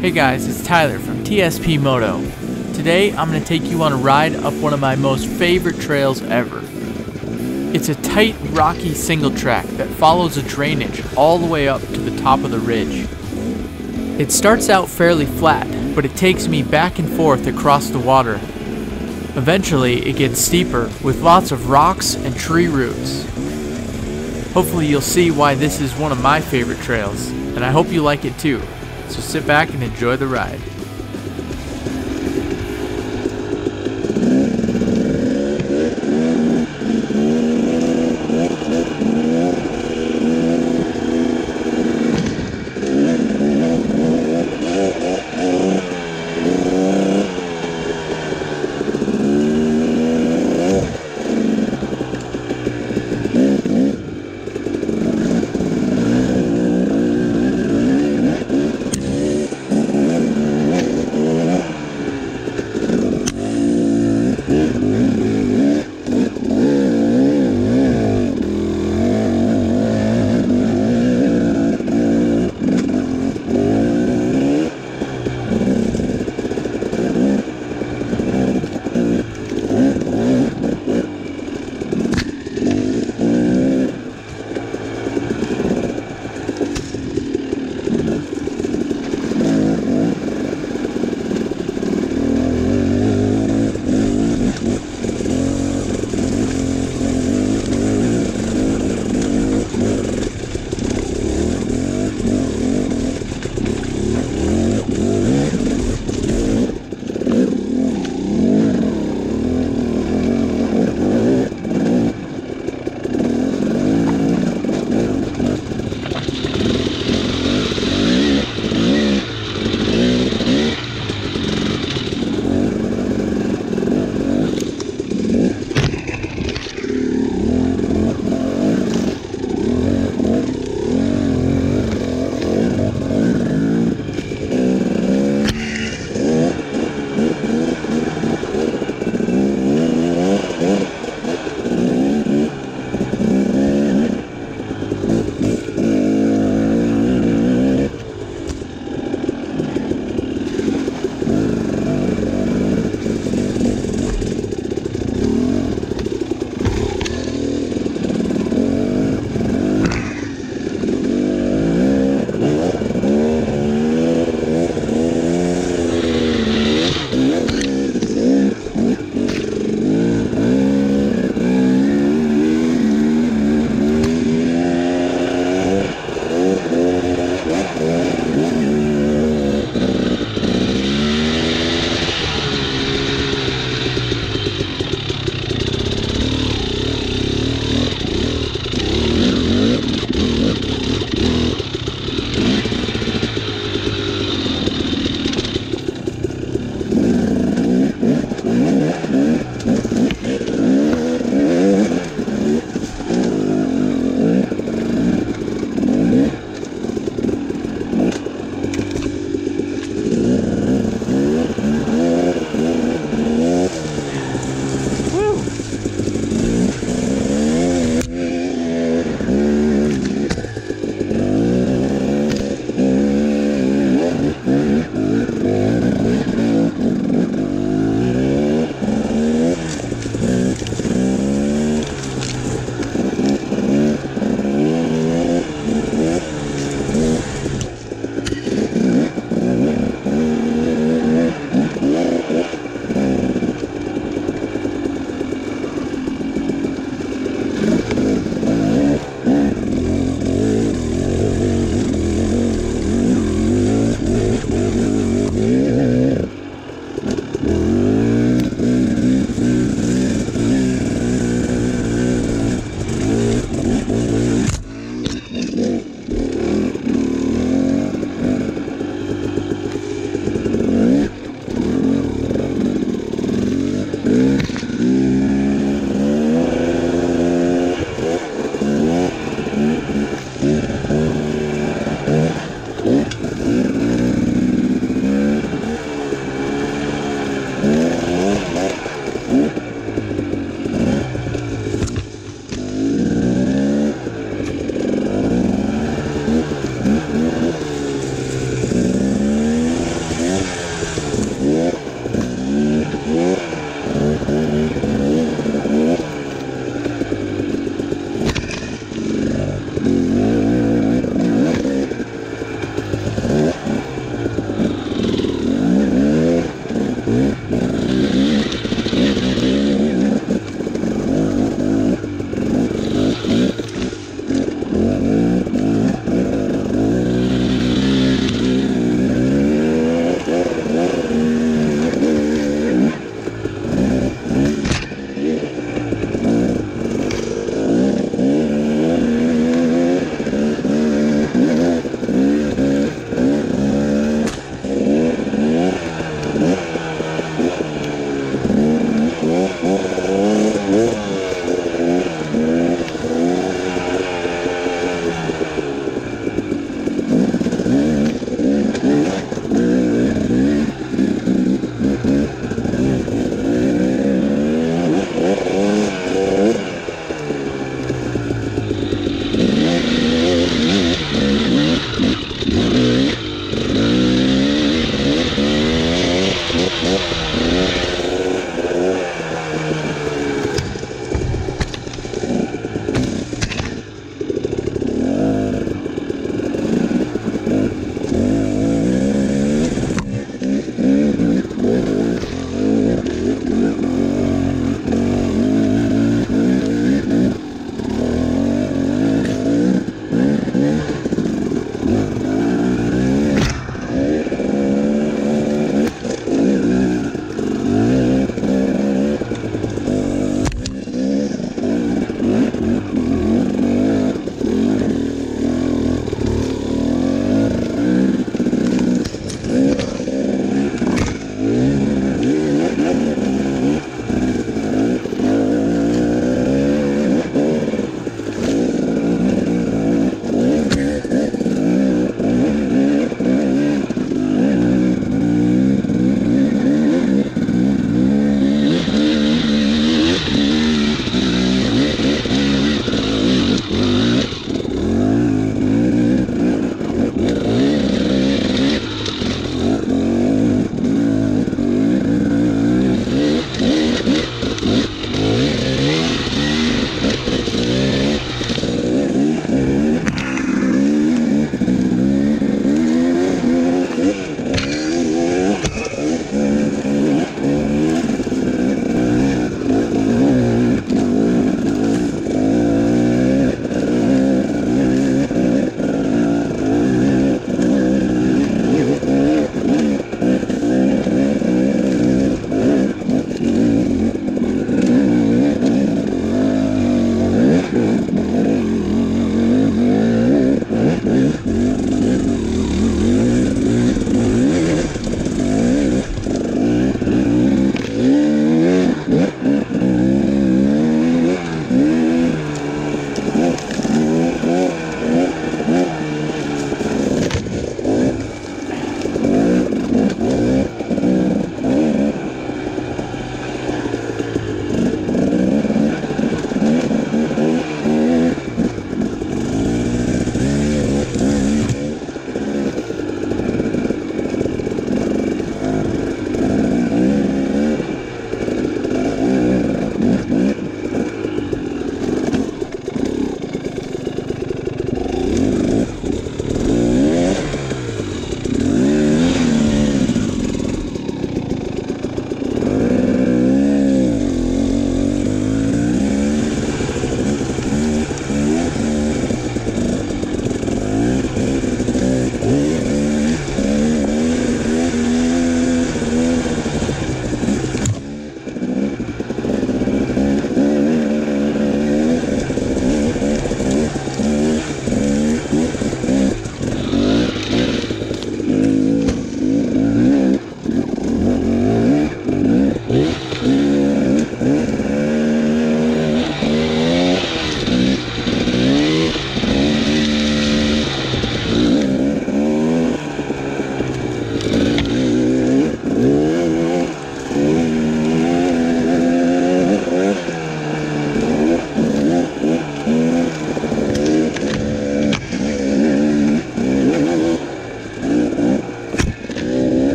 Hey guys, it's Tyler from TSP Moto. Today I'm going to take you on a ride up one of my most favorite trails ever. It's a tight, rocky single track that follows a drainage all the way up to the top of the ridge. It starts out fairly flat, but it takes me back and forth across the water. Eventually, it gets steeper with lots of rocks and tree roots. Hopefully, you'll see why this is one of my favorite trails, and I hope you like it too. So sit back and enjoy the ride.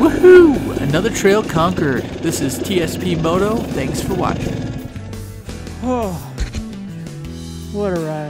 Woohoo! Another trail conquered. This is TSP Moto. Thanks for watching. Oh, what a ride.